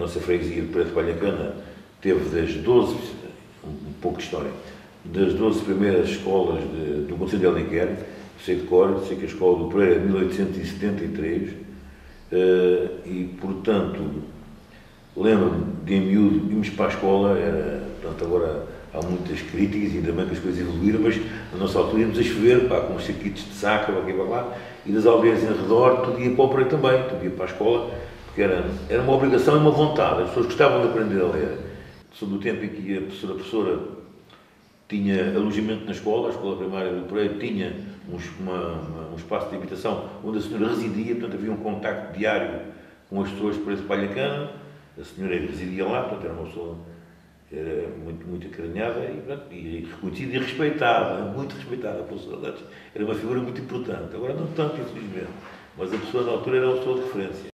nossa freguesia de Preto Palhacana teve das 12, um pouco de história, das 12 primeiras escolas de, do Conselho de Alenquer, sei de cor, sei que a escola do Pereira é de 1873, eh, e, portanto, lembro-me de em miúdo, íamos para a escola, era, portanto, agora há muitas críticas, ainda bem que as coisas evoluíram, mas na nossa altura íamos a chover, pá, com os saquitos de saca, aqui para lá, e das aldeias em redor, tudo ia para o Pereira também, tudo ia para a escola, porque era, era uma obrigação e uma vontade, as pessoas gostavam de aprender a ler. Sobre o tempo em que a professora, a professora tinha alojamento na escola, a escola primária do Pereira tinha um, uma, um espaço de habitação onde a senhora residia, portanto havia um contacto diário com as pessoas por esse palhacana, a senhora residia lá, portanto era uma pessoa era muito, muito acarinhada e, e reconhecida e respeitada, muito respeitada pelos soldados. Era uma figura muito importante. Agora não tanto, infelizmente, mas a pessoa na altura era uma pessoa de referência.